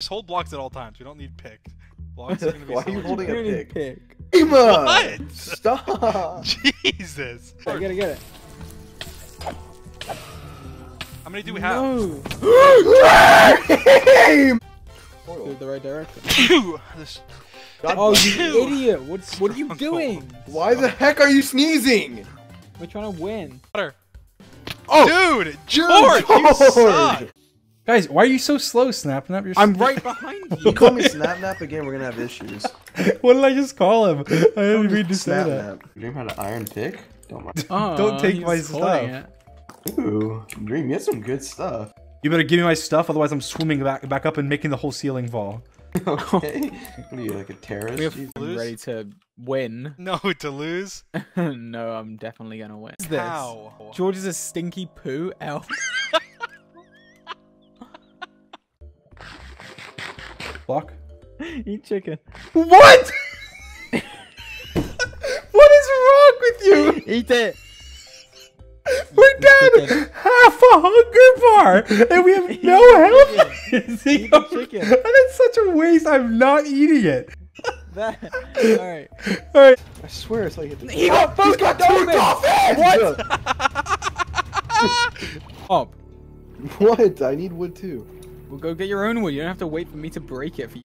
Just hold blocks at all times. We don't need pick. Blocks are gonna be Why so are you holding better. a You need pig? pick. Emma! What? Stop! Jesus. I gotta get it. How many do we have? No. Aim! Do the right direction. Two. This- God Oh, you idiot! What's what are you doing? Why the heck are you sneezing? We're trying to win. Water. Oh! Dude, George, you suck. Guys, why are you so slow, Snap? Snap, you're I'm right behind You you. call me Snap Nap again, we're gonna have issues. what did I just call him? I didn't mean to say Snap that. Nap. Dream had an iron pick? Don't mind. Oh, Don't take my stuff. it. Ooh, Dream, you had some good stuff. You better give me my stuff, otherwise I'm swimming back back up and making the whole ceiling fall. Okay. what are you, like a terrorist? We have to Lose? ready to win. No, to lose. no, I'm definitely gonna win. How? George is a stinky poo elf. Block. Eat chicken. What? what is wrong with you? Eat it. We're down chicken. half a hunger bar, and we have no health. Eat the chicken. And it's such a waste. I'm not eating it. That. All right. All right. I swear it's like it. He got both got What? Up. What? I need wood too. Well, go get your own wood. You don't have to wait for me to break it for you.